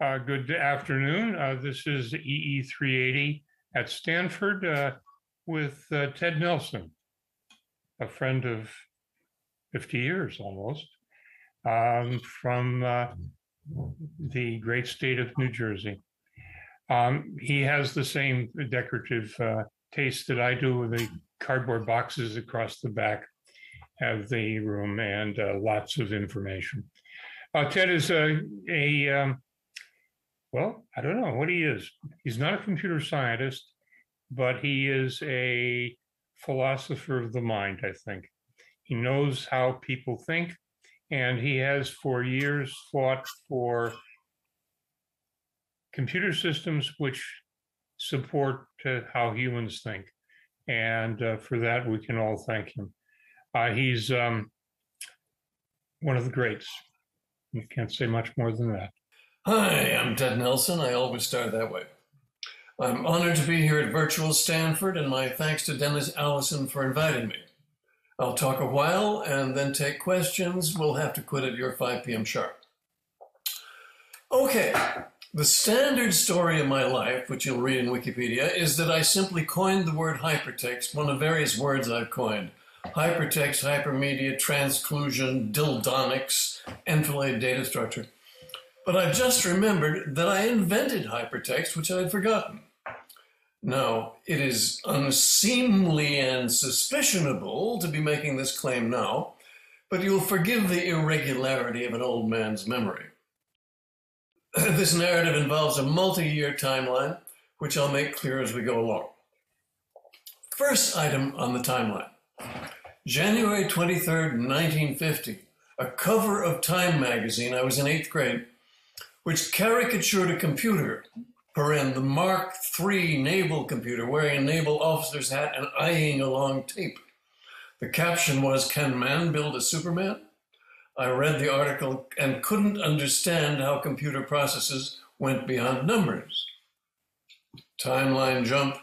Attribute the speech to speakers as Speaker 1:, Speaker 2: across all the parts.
Speaker 1: Uh, good afternoon. Uh, this is EE380 at Stanford uh, with uh, Ted Nelson, a friend of 50 years almost, um, from uh, the great state of New Jersey. Um, he has the same decorative uh, taste that I do with the cardboard boxes across the back of the room and lots of information. Ted is a, a um, well, I don't know what he is. He's not a computer scientist, but he is a philosopher of the mind, I think. He knows how people think, and he has for years fought for computer systems which support uh, how humans think. And uh, for that, we can all thank him. Uh, he's um, one of the greats. You can't say much more than that.
Speaker 2: Hi, I'm Ted Nelson. I always start that way. I'm honored to be here at Virtual Stanford, and my thanks to Dennis Allison for inviting me. I'll talk a while and then take questions. We'll have to quit at your 5 p.m. sharp. Okay, the standard story of my life, which you'll read in Wikipedia, is that I simply coined the word hypertext, one of various words I've coined hypertext, hypermedia, transclusion, dildonics, enfilade data structure. But I just remembered that I invented hypertext, which I had forgotten. Now, it is unseemly and suspicionable to be making this claim now, but you'll forgive the irregularity of an old man's memory. this narrative involves a multi year timeline, which I'll make clear as we go along. First item on the timeline January 23rd, 1950, a cover of Time magazine, I was in eighth grade, which caricatured a computer, paren, the Mark III naval computer, wearing a naval officer's hat and eyeing a long tape. The caption was Can man build a Superman? I read the article and couldn't understand how computer processes went beyond numbers. Timeline jump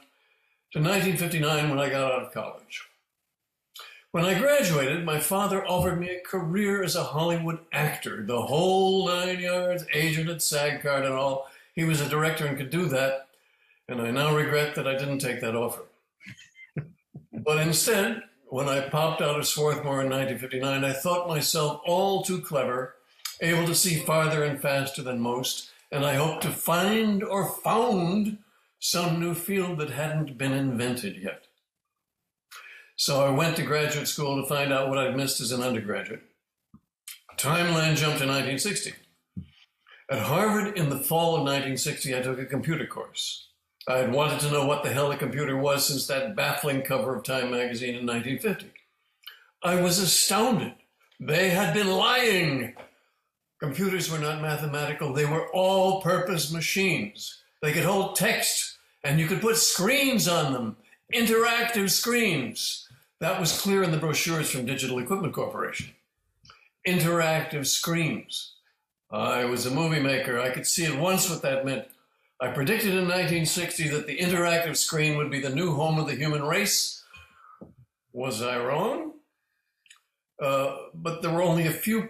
Speaker 2: to 1959 when I got out of college. When I graduated, my father offered me a career as a Hollywood actor, the whole nine yards, agent at SAG card and all. He was a director and could do that, and I now regret that I didn't take that offer. but instead, when I popped out of Swarthmore in 1959, I thought myself all too clever, able to see farther and faster than most, and I hoped to find or found some new field that hadn't been invented yet. So I went to graduate school to find out what I'd missed as an undergraduate. Timeline jumped to 1960. At Harvard in the fall of 1960, I took a computer course. I had wanted to know what the hell a computer was since that baffling cover of Time magazine in 1950. I was astounded. They had been lying. Computers were not mathematical, they were all purpose machines. They could hold text, and you could put screens on them, interactive screens. That was clear in the brochures from Digital Equipment Corporation. Interactive screens. I was a movie maker. I could see at once what that meant. I predicted in 1960 that the interactive screen would be the new home of the human race. Was I wrong? Uh, but there were only a few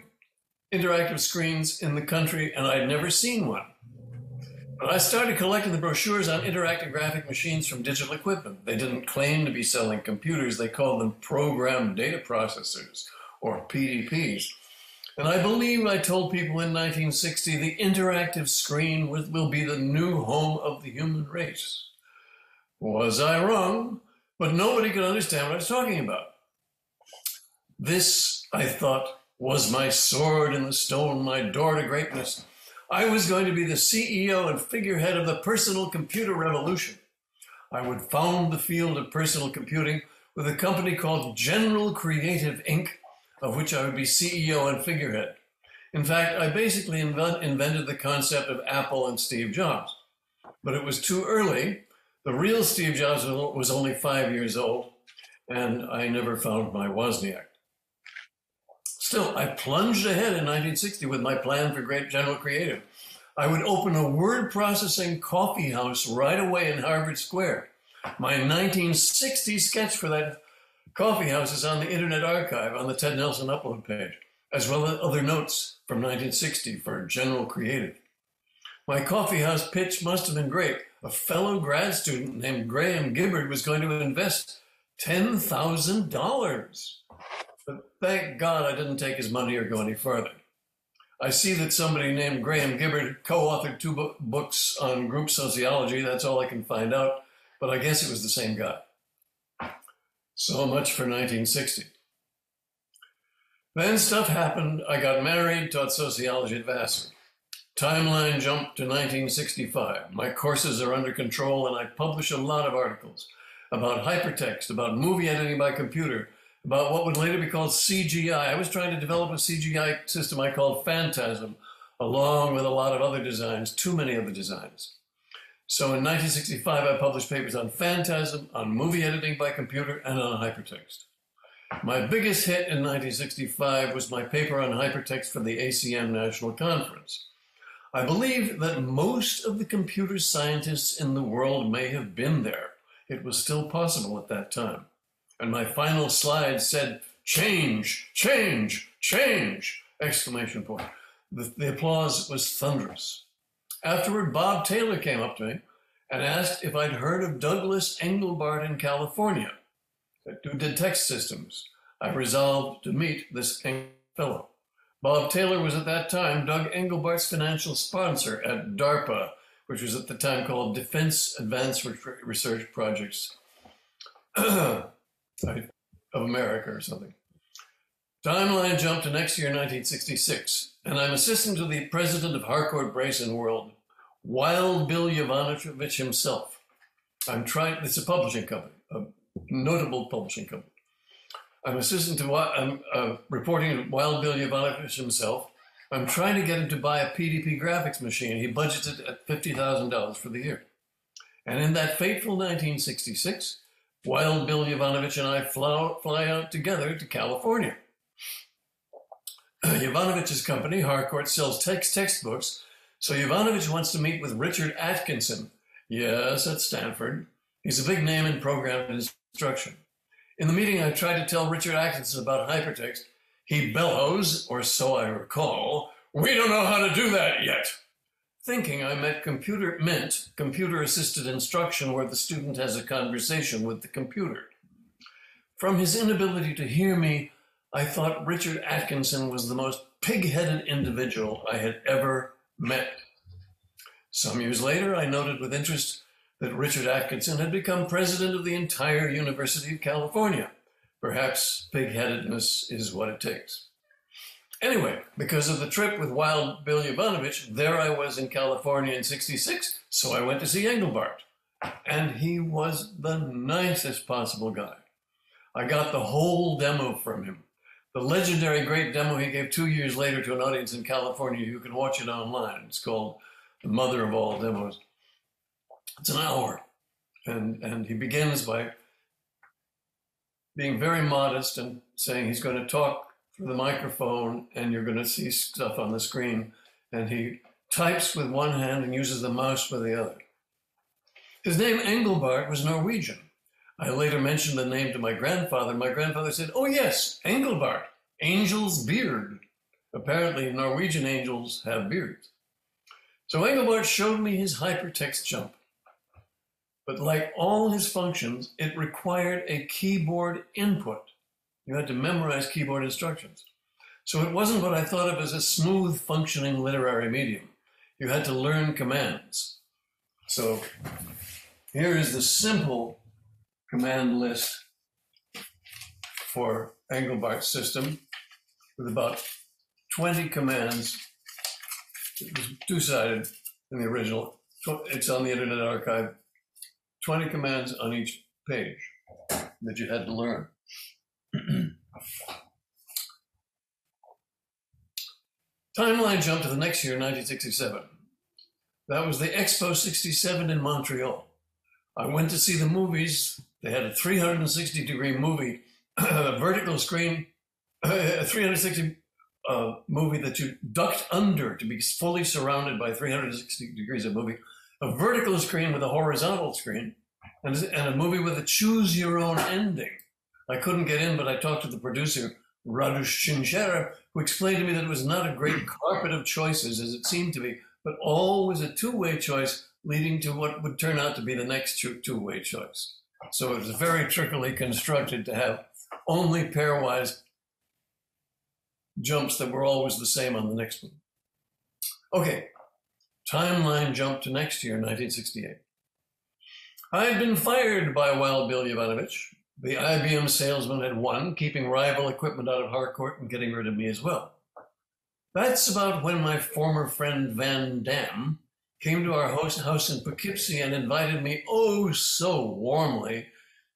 Speaker 2: interactive screens in the country, and I'd never seen one. I started collecting the brochures on interactive graphic machines from digital equipment. They didn't claim to be selling computers, they called them program data processors, or PDPs. And I believe I told people in 1960 the interactive screen will be the new home of the human race. Was I wrong? But nobody could understand what I was talking about. This, I thought, was my sword in the stone, my door to greatness. I was going to be the CEO and figurehead of the personal computer revolution. I would found the field of personal computing with a company called General Creative Inc., of which I would be CEO and figurehead. In fact, I basically invent, invented the concept of Apple and Steve Jobs. But it was too early. The real Steve Jobs was only five years old, and I never found my Wozniak. Still, I plunged ahead in 1960 with my plan for Great General Creative. I would open a word processing coffee house right away in Harvard Square. My 1960 sketch for that coffee house is on the Internet Archive on the Ted Nelson upload page, as well as other notes from 1960 for General Creative. My coffee house pitch must have been great. A fellow grad student named Graham Gibbard was going to invest $10,000. But thank God I didn't take his money or go any further. I see that somebody named Graham Gibbard co authored two bo- books on group sociology. That's all I can find out. But I guess it was the same guy. So much for 1960. Then stuff happened. I got married, taught sociology at Vassar. Timeline jumped to 1965. My courses are under control, and I publish a lot of articles about hypertext, about movie editing by computer, about what would later be called CGI. I was trying to develop a CGI system I called Phantasm, along with a lot of other designs, too many other designs. So in 1965, I published papers on Phantasm, on movie editing by computer, and on hypertext. My biggest hit in 1965 was my paper on hypertext for the ACM National Conference. I believe that most of the computer scientists in the world may have been there. It was still possible at that time. And my final slide said, change, change, change, exclamation point. The, the applause was thunderous. Afterward, Bob Taylor came up to me and asked if I'd heard of Douglas Engelbart in California, who did text systems. I resolved to meet this fellow. Bob Taylor was at that time Doug Engelbart's financial sponsor at DARPA, which was at the time called Defense Advanced Research Projects of America or something. Timeline jump to next year, 1966, and I'm assistant to the president of Harcourt Brace and World, Wild Bill Jovanovich himself. I'm trying, it's a publishing company, a notable publishing company. I'm assistant to I'm uh, reporting to Wild Bill Jovanovich himself. I'm trying to get him to buy a PDP graphics machine. He budgeted at $50,000 for the year. And in that fateful 1966, Wild Bill Jovanovich and I fly, out together to California. Uh, Jovanovich's company, Harcourt, sells text textbooks, so Yovanovitch wants to meet with Richard Atkinson. Yes, at Stanford. He's a big name in program instruction. In the meeting, I tried to tell Richard Atkinson about hypertext. He bellows, or so I recall, we don't know how to do that yet. Thinking I meant computer meant computer assisted instruction where the student has a conversation with the computer. From his inability to hear me, I thought Richard Atkinson was the most pig headed individual I had ever met. Some years later, I noted with interest that Richard Atkinson had become president of the entire University of California. Perhaps pig-headedness is what it takes. Anyway, because of the trip with Wild Bill Jovanovich, there I was in California in 66, so I went to see Engelbart. And he was the nicest possible guy. I got the whole demo from him. The legendary great demo he gave two years later to an audience in California. You can watch it online. It's called The Mother of All Demos. It's an hour. And, and he begins by being very modest and saying he's going to talk through the microphone and you're going to see stuff on the screen. And he types with one hand and uses the mouse with the other. His name, Engelbart, was Norwegian. I later mentioned the name to my grandfather. My grandfather said, Oh, yes, Engelbart, angel's beard. Apparently, Norwegian angels have beards. So Engelbart showed me his hypertext jump. But like all his functions, it required a keyboard input. You had to memorize keyboard instructions. So it wasn't what I thought of as a smooth functioning literary medium. You had to learn commands. So here is the simple command list for Engelbart's system with about 20 commands. It was two-sided in the original. It's on the Internet Archive 20 commands on each page that you had to learn. Timeline jump to the next year, 1967. That was the Expo 67 in Montreal. I went to see the movies. They had a 360 degree movie, a vertical screen, a 360 uh, movie that you ducked under to be fully surrounded by 360 degrees of movie a vertical screen with a horizontal screen, and, and a movie with a choose your own ending. I couldn't get in, but I talked to the producer, Radúz Činčera, who explained to me that it was not a great carpet of choices as it seemed to be, but always a two way choice leading to what would turn out to be the next two way choice. So it was very trickily constructed to have only pairwise jumps that were always the same on the next one. Okay, timeline jump to next year, 1968. I had been fired by Wild Bill Jovanovich. The IBM salesman had won, keeping rival equipment out of Harcourt and getting rid of me as well. That's about when my former friend Van Dam came to our host house in Poughkeepsie and invited me, oh so warmly,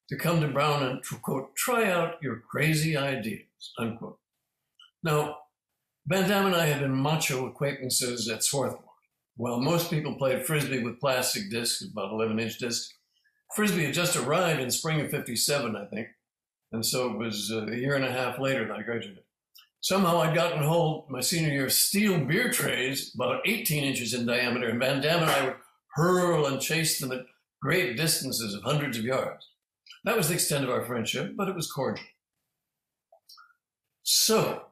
Speaker 2: to come to Brown and, quote, try out your crazy ideas, unquote. Now, Van Dam and I had been macho acquaintances at Swarthmore. While most people played frisbee with plastic discs, about 11 inch discs, frisbee had just arrived in spring of 57, I think. And so it was uh, a year and a half later that I graduated. Somehow I'd gotten hold my senior year of steel beer trays, about 18 inches in diameter, and Van Dam and I would hurl and chase them at great distances of hundreds of yards. That was the extent of our friendship, but it was cordial. So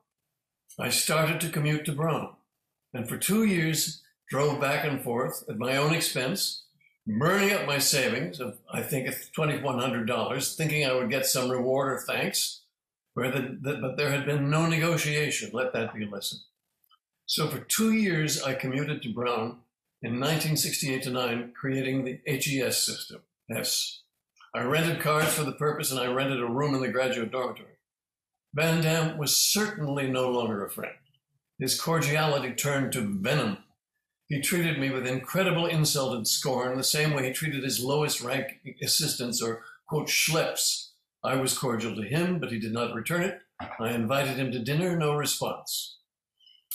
Speaker 2: I started to commute to Brown, and for two years drove back and forth at my own expense, burning up my savings of, I think, $2,100, thinking I would get some reward or thanks where the, the, but there had been no negotiation. Let that be a lesson. So for two years, I commuted to Brown in 1968 to 9, creating the HES system. Yes. I rented cars for the purpose and I rented a room in the graduate dormitory. Van Dam was certainly no longer a friend. His cordiality turned to venom. He treated me with incredible insult and scorn, the same way he treated his lowest rank assistants or, quote, schleps I was cordial to him, but he did not return it. I invited him to dinner, no response.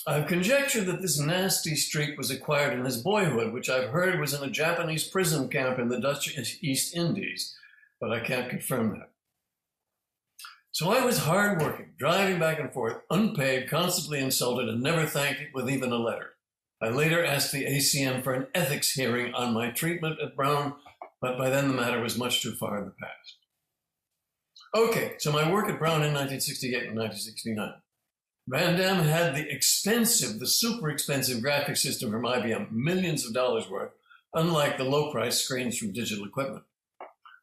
Speaker 2: I've conjectured that this nasty streak was acquired in his boyhood, which I've heard was in a Japanese prison camp in the Dutch East Indies, but I can't confirm that. So I was hardworking, driving back and forth, unpaid, constantly insulted, and never thanked with even a letter. I later asked the ACM for an ethics hearing on my treatment at Brown, but by then the matter was much too far in the past. Okay, so my work at Brown in 1968 and 1969. Van Dam had the expensive, the super expensive graphic system from IBM, millions of dollars worth, unlike the low price screens from digital equipment.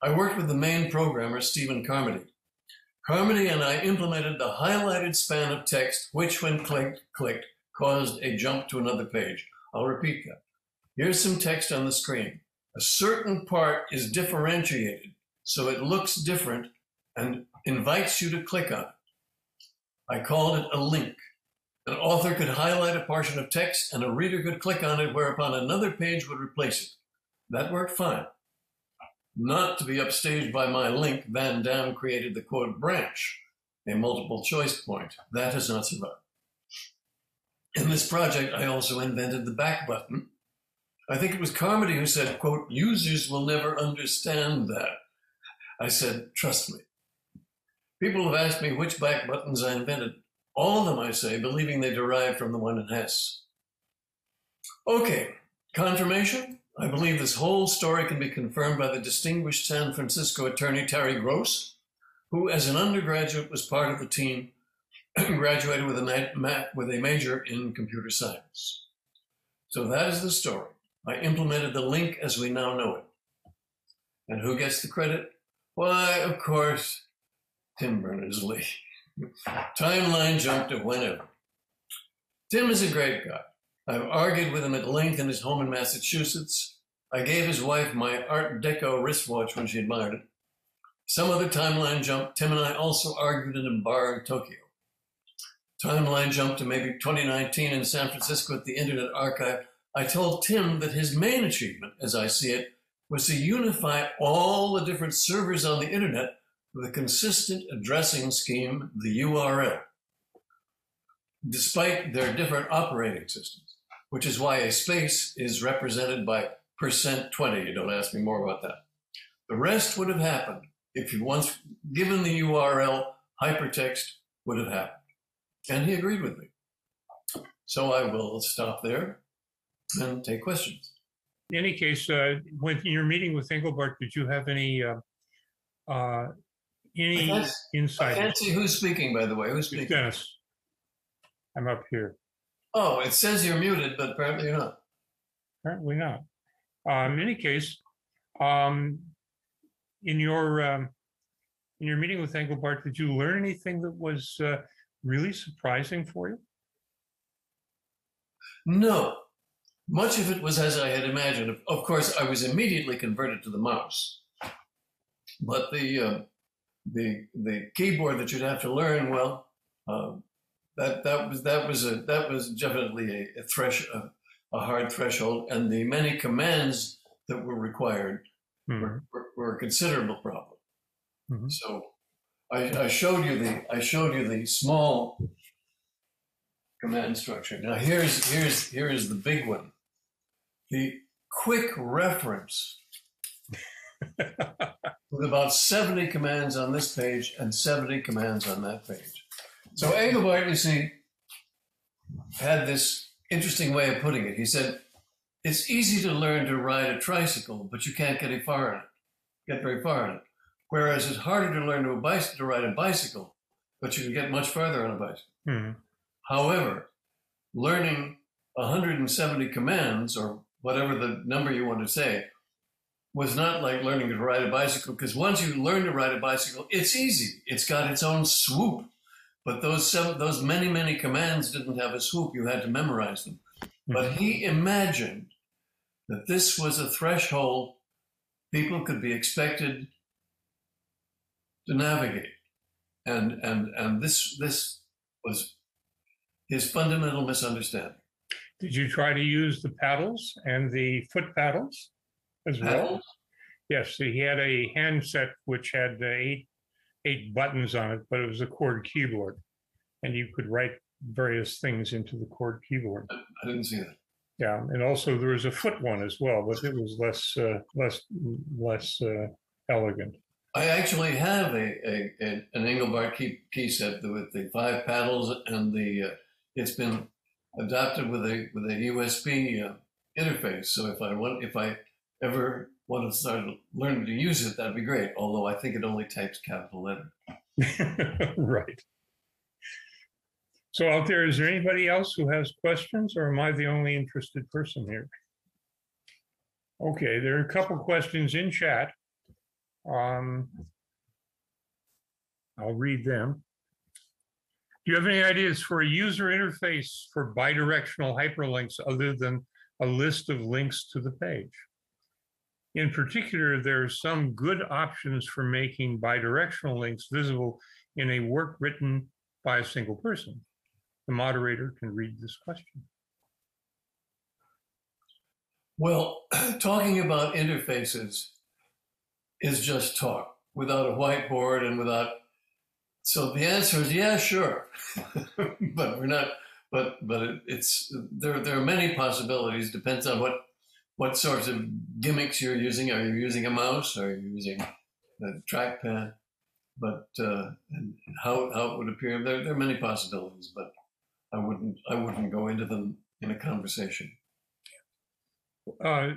Speaker 2: I worked with the main programmer, Steven Carmody. Carmody and I implemented the highlighted span of text, which, when clicked, clicked, caused a jump to another page. I'll repeat that. Here's some text on the screen. A certain part is differentiated, so it looks different and invites you to click on it. I called it a link. An author could highlight a portion of text and a reader could click on it, whereupon another page would replace it. That worked fine. Not to be upstaged by my link, Van Dam created the quote branch, a multiple choice point. That has not survived. In this project, I also invented the back button. I think it was Carmody who said, quote, users will never understand that. I said, trust me. People have asked me which back buttons I invented. All of them, I say, believing they derive from the one in HES. Okay, confirmation? I believe this whole story can be confirmed by the distinguished San Francisco attorney Terry Gross, who, as an undergraduate, was part of the team graduated with a, with a major in computer science. So that is the story. I implemented the link as we now know it. And who gets the credit? Why, of course, Tim Berners-Lee. Timeline jump to whenever. Tim is a great guy. I've argued with him at length in his home in Massachusetts. I gave his wife my Art Deco wristwatch when she admired it. Some other timeline jump, Tim and I also argued in a bar in Tokyo. Timeline jump to maybe 2019 in San Francisco at the Internet Archive. I told Tim that his main achievement, as I see it, was to unify all the different servers on the Internet with a consistent addressing scheme, the URL, despite their different operating systems, which is why a space is represented by percent 20. You don't ask me more about that. The rest would have happened if you once given the URL, hypertext would have happened. And he agreed with me. So I will stop there and take questions.
Speaker 1: In any case, uh, when you're meeting with Engelbart, did you have any uh, uh, any
Speaker 2: I
Speaker 1: insight?
Speaker 2: can't see who's speaking, by the way. Who's
Speaker 1: It's
Speaker 2: speaking?
Speaker 1: Dennis. I'm up here.
Speaker 2: Oh, it says you're muted, but apparently you're not.
Speaker 1: apparently not. Um, in any case, um, in your um, in your meeting with Engelbart, did you learn anything that was uh, really surprising for you?
Speaker 2: No. Much of it was as I had imagined. Of course, I was immediately converted to the mouse. But the uh, the the keyboard that you'd have to learn, well, uh, that that was that was a that was definitely a, a thresh a, a, hard threshold, and the many commands that were required mm-hmm. were, were, a considerable problem. Mm-hmm. So I, I showed you the I showed you the small command structure. Now here's here's here is the big one. The quick reference with about 70 commands on this page and 70 commands on that page. So Engelbart, you see, had this interesting way of putting it. He said, it's easy to learn to ride a tricycle, but you can't get far in it, get very far in it. Whereas it's harder to learn to, a to ride a bicycle, but you can get much farther on a bicycle. Mm-hmm. However, learning 170 commands or whatever the number you want to say was not like learning to ride a bicycle because once you learn to ride a bicycle, it's easy. It's got its own swoop. But those seven, those many many commands didn't have a swoop. You had to memorize them. But he imagined that this was a threshold people could be expected to navigate, and and and this this was his fundamental misunderstanding.
Speaker 1: Did you try to use the paddles and the foot paddles? as well. Yes, he had a handset which had eight eight buttons on it, but it was a chord keyboard, and you could write various things into the chord keyboard.
Speaker 2: I didn't see that.
Speaker 1: Yeah, and also there was a foot one as well, but it was less uh, less less uh, elegant.
Speaker 2: I actually have a, a, a an Engelbart key, key set with the five paddles and the uh, it's been adapted with a with a USB uh, interface. So if I want if I ever want to start learning to use it, that'd be great. Although I think it only types capital letter.
Speaker 1: right. So out there, is there anybody else who has questions, or am I the only interested person here? Okay, there are a couple questions in chat. Um, I'll read them. Do you have any ideas for a user interface for bidirectional hyperlinks other than a list of links to the page? In particular, there are some good options for making bidirectional links visible in a work written by a single person. The moderator can read this question.
Speaker 2: Well, talking about interfaces is just talk without a whiteboard and without. So the answer is yeah, sure, but we're not. But but it, it's there. There are many possibilities. Depends on what what sorts of gimmicks you're using. Are you using a mouse? Are you using a trackpad? But uh, and how how it would appear there there are many possibilities, but I wouldn't I wouldn't go into them in a conversation.
Speaker 1: Uh,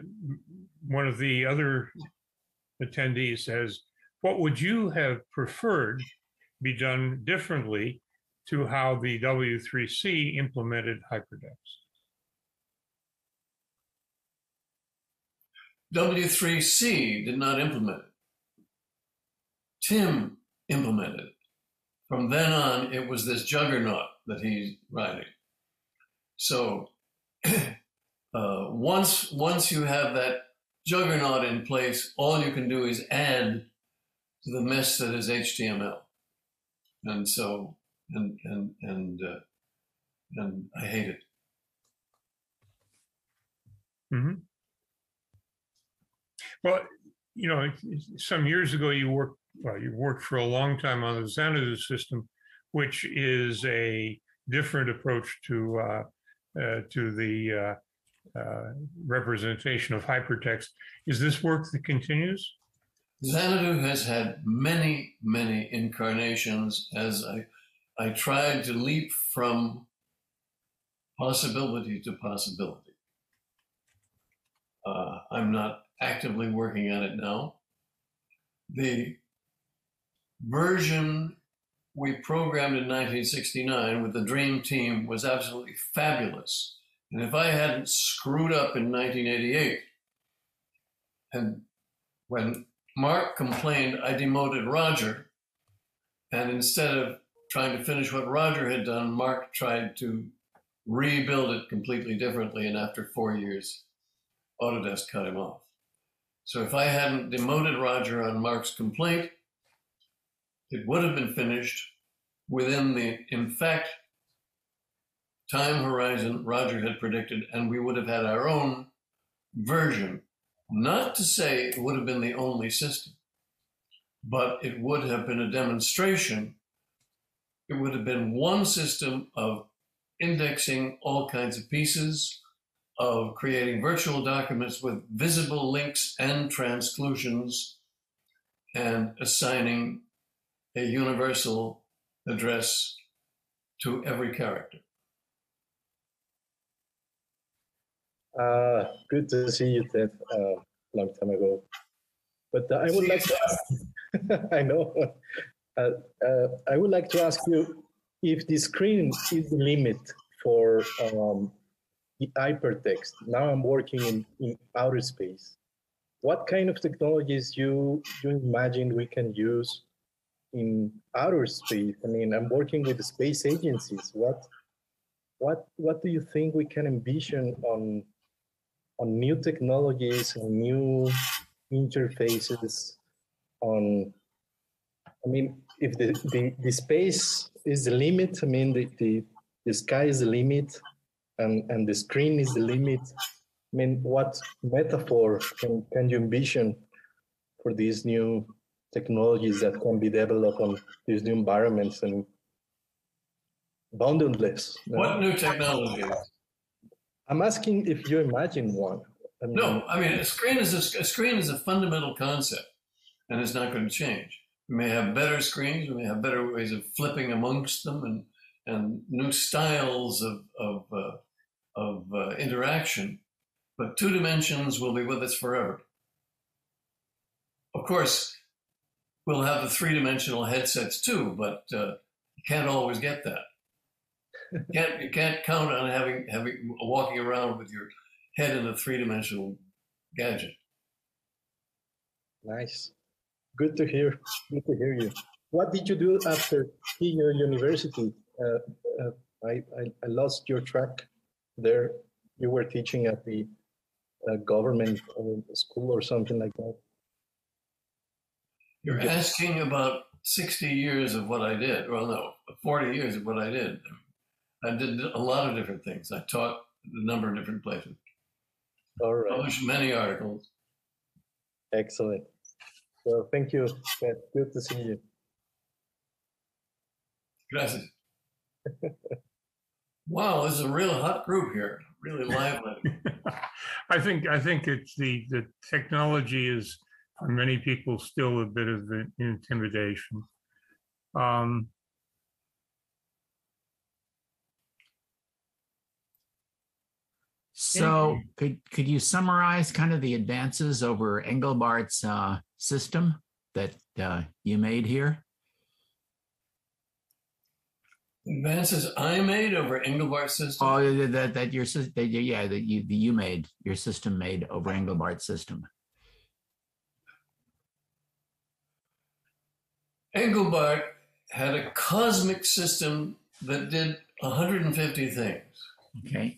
Speaker 1: one of the other attendees says, "What would you have preferred be done differently to how the W3C implemented hypertext?"
Speaker 2: W3C did not implement it. Tim implemented it. From then on, it was this juggernaut that he's riding. So uh, once once you have that juggernaut in place, all you can do is add to the mess that is HTML. And so and and and uh, and I hate it.
Speaker 1: Mm-hmm. Well, you know, some years ago, you worked well, you worked for a long time on the Xanadu system, which is a different approach to uh, uh, to the uh, representation of hypertext. Is this work that continues?
Speaker 2: Xanadu has had many, many incarnations as I, I tried to leap from possibility to possibility. Uh, I'm not actively working on it now. The version we programmed in 1969 with the Dream Team was absolutely fabulous. And if I hadn't screwed up in 1988, and when Mark complained, I demoted Roger, and instead of trying to finish what Roger had done, Mark tried to rebuild it completely differently. And after four years, Autodesk cut him off. So if I hadn't demoted Roger on Mark's complaint, it would have been finished within the, in fact, time horizon Roger had predicted, and we would have had our own version. Not to say it would have been the only system, but it would have been a demonstration. It would have been one system of indexing all kinds of pieces, of creating virtual documents with visible links and transclusions, and assigning a universal address to every character.
Speaker 3: Uh, good to see you, Ted. Uh, long time ago, but uh, I would like to. Ask, I know. Uh, uh, I would like to ask you if the screen is the limit for um, the hypertext. Now I'm working in, in outer space. What kind of technologies you you imagine we can use in outer space? I mean, I'm working with the space agencies. What what what do you think we can envision on on new technologies and new interfaces on i mean if the, the, the space is the limit i mean the, the, the sky is the limit and, and the screen is the limit i mean what metaphor can, can you envision for these new technologies that can be developed on these new environments and boundless
Speaker 2: what new technologies
Speaker 3: I'm asking if you imagine one.
Speaker 2: I mean, no, I mean a screen is a, a, screen is a fundamental concept, and it's not going to change. We may have better screens, we may have better ways of flipping amongst them, and and new styles of of uh, of uh, interaction. But two dimensions will be with us forever. Of course, we'll have the three dimensional headsets too, but uh, you can't always get that can't you can't count on having having walking around with your head in a three dimensional gadget.
Speaker 3: Nice, good to hear. Good to hear you. What did you do after your university? Uh, uh, I, I, I lost your track there. You were teaching at the uh, government school or something like that.
Speaker 2: You're asking about 60 years of what I did. Well, no, 40 years of what I did. I did a lot of different things. I taught a number of different places.
Speaker 3: All right.
Speaker 2: Published many articles.
Speaker 3: Excellent. Well, thank you. Good to see you.
Speaker 2: Gracias. wow, this is a real hot group here. Really lively.
Speaker 1: I think I think it's the the technology is for many people still a bit of an intimidation. Um,
Speaker 4: So could could you summarize kind of the advances over Engelbart's uh, system that uh, you made here?
Speaker 2: Advances I made over Engelbart's system.
Speaker 4: Oh, that that your system, yeah, that you that you made your system made over Engelbart's system.
Speaker 2: Engelbart had a cosmic system that did 150 things.
Speaker 4: Okay.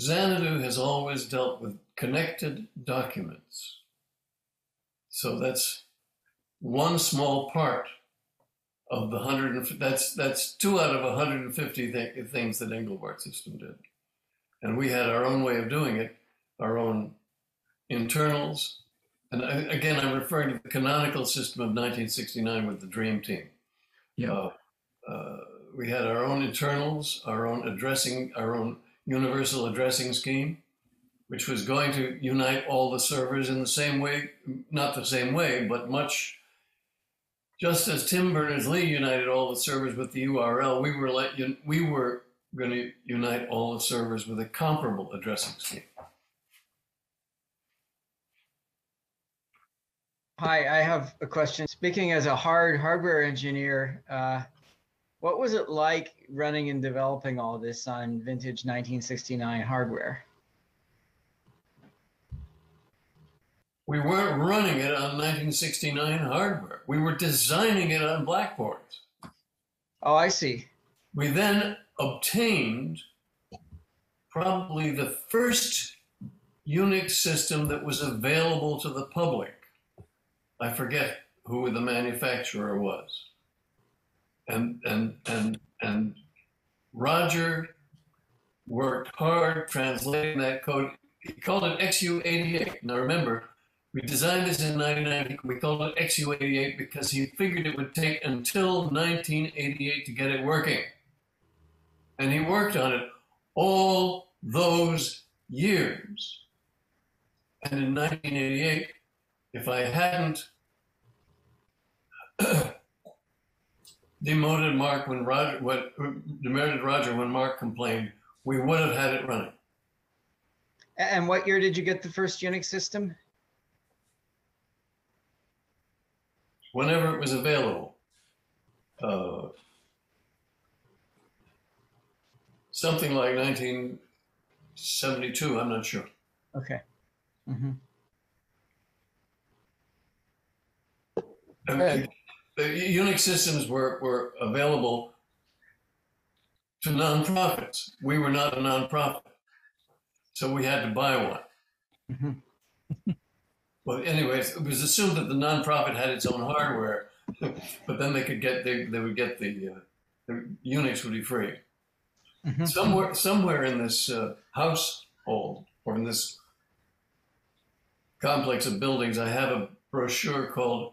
Speaker 2: Xanadu has always dealt with connected documents. So that's one small part of the 100, that's, that's two out of 150 th- things that Engelbart system did. And we had our own way of doing it, our own internals. And I, again, I'm referring to the canonical system of 1969 with the Dream Team.
Speaker 4: Yeah.
Speaker 2: Uh, uh, we had our own internals, our own addressing, our own universal addressing scheme, which was going to unite all the servers in the same way, not the same way, but much just as Tim Berners-Lee united all the servers with the URL, we were let, we were going to unite all the servers with a comparable addressing scheme.
Speaker 5: Hi, I have a question. Speaking as a hard hardware engineer, uh, What was it like running and developing all this on vintage 1969 hardware?
Speaker 2: We weren't running it on 1969 hardware. We were designing it on blackboards.
Speaker 5: Oh, I see.
Speaker 2: We then obtained probably the first Unix system that was available to the public. I forget who the manufacturer was. And and and and Roger worked hard translating that code. He called it XU88. Now remember, we designed this in 99. We called it XU88 because he figured it would take until 1988 to get it working. And he worked on it all those years. And in 1988, if I hadn't demoted Mark when Roger, what demoted Roger when Mark complained, we would have had it running.
Speaker 5: And what year did you get the first Unix system?
Speaker 2: Whenever it was available. Uh, something like 1972, I'm not sure.
Speaker 5: Okay. hmm
Speaker 2: And
Speaker 6: Ed.
Speaker 2: the Unix systems were, were available to nonprofits. We were not a nonprofit, so we had to buy one.
Speaker 5: Mhm.
Speaker 2: Well, anyways, it was assumed that the nonprofit had its own hardware, but then they could get they, they would get the, uh, the Unix would be free.
Speaker 5: Mhm.
Speaker 2: Somewhere somewhere in this uh, household or in this complex of buildings, I have a brochure called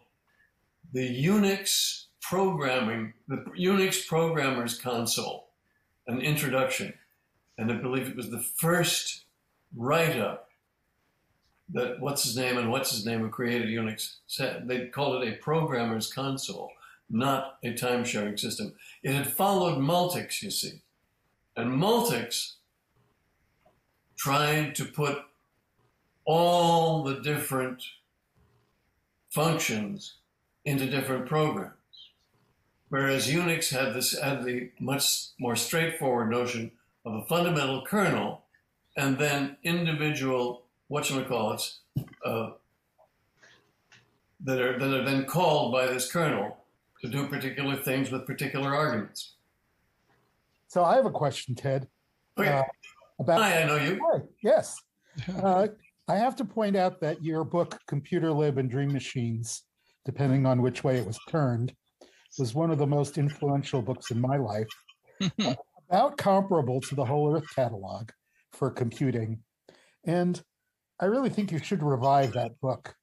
Speaker 2: the Unix programming, the Unix programmers console, an introduction. And I believe it was the first write up that what's his name and what's his name who created Unix said. They called it a programmer's console, not a time sharing system. It had followed Multics, you see. And Multics tried to put all the different functions into different programs. Whereas Unix had this had the much more straightforward notion of a fundamental kernel and then individual whatchamacallits uh, that are that are then called by this kernel to do particular things with particular arguments.
Speaker 6: So I have a question, Ted.
Speaker 2: Okay.
Speaker 6: Uh, about
Speaker 2: Hi, I know you.
Speaker 6: Hi, yes. Uh, I have to point out that your book, Computer Lib and Dream Machines, depending on which way it was turned, was one of the most influential books in my life, about comparable to the Whole Earth catalog for computing. And I really think you should revive that book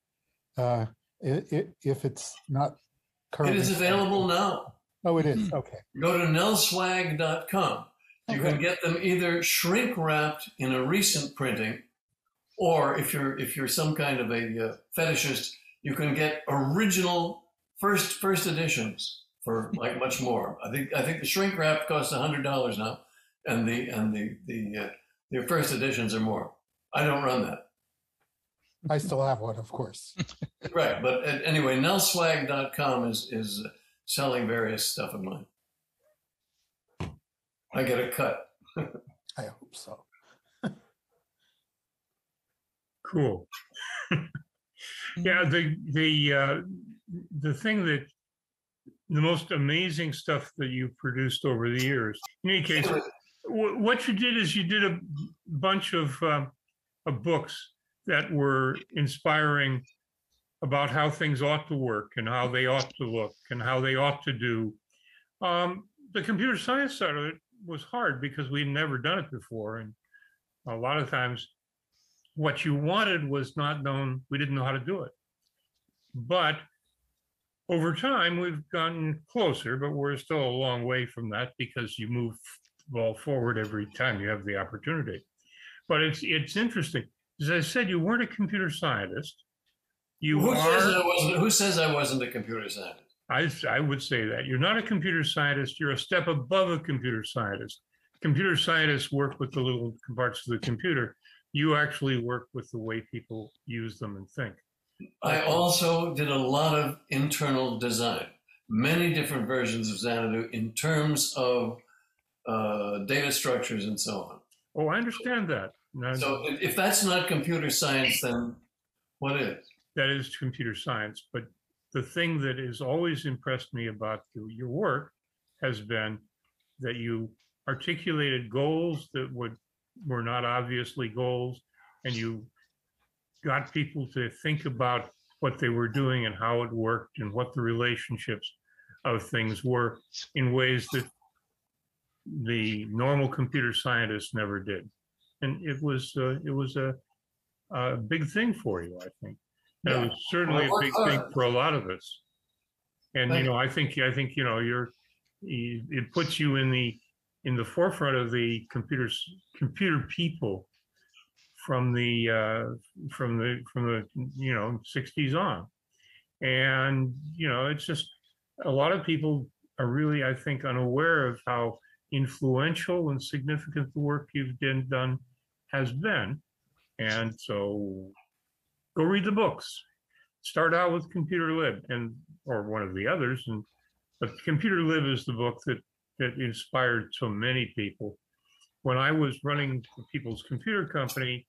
Speaker 6: uh, i- i- if it's not
Speaker 2: It
Speaker 6: currently.
Speaker 2: is available now.
Speaker 6: Oh, it is. Okay.
Speaker 2: Go to nelswag.com. You can get them either shrink wrapped in a recent printing, or if you're if you're some kind of a uh, fetishist, you can get original first first editions for like much more. I think I think the shrink wrap costs hundred dollars now, and the and the the uh, the first editions are more. I don't run that.
Speaker 6: I still have one, of course.
Speaker 2: Right, but uh, anyway, nelswag.com is is uh, selling various stuff of mine. I get a cut.
Speaker 6: I hope so.
Speaker 1: Cool. yeah, the the uh, the thing that the most amazing stuff that you've produced over the years. In any case, wh- what you did is you did a bunch of um, of books that were inspiring about how things ought to work and how they ought to look and how they ought to do. Um, the computer science side of it was hard because we'd never done it before, and a lot of times what you wanted was not known. We didn't know how to do it. But over time, we've gotten closer, but we're still a long way from that because you move ball forward every time you have the opportunity. But it's it's interesting. As I said, you weren't a computer scientist. You
Speaker 2: Who says
Speaker 1: are.
Speaker 2: I wasn't? Who says I wasn't a computer scientist?
Speaker 1: I, I would say that you're not a computer scientist. You're a step above a computer scientist. Computer scientists work with the little parts of the computer. You actually work with the way people use them and think.
Speaker 2: I also did a lot of internal design. many different versions of Xanadu in terms of uh, data structures and so on.
Speaker 1: Oh, I understand that. Now,
Speaker 2: So if that's not computer science, then what is?
Speaker 1: that is computer science. But the thing that has always impressed me about your work has been that you articulated goals that would were not obviously goals, and you got people to think about what they were doing and how it worked and what the relationships of things were in ways that the normal computer scientists never did. And it was uh, it was a, a big thing for you, I think. And
Speaker 2: Yeah.
Speaker 1: it was certainly a big
Speaker 2: work
Speaker 1: thing for a lot of us. And you know, I think I think you know you're it puts you in the in the forefront of the computers computer people from the uh, from the from the you know 60s on. And you know it's just a lot of people are really i think unaware of how influential and significant the work you've done, done has been. And so go read the books. Start out with computer lib and or one of the others and but computer lib is the book that that inspired so many people when i was running people's computer company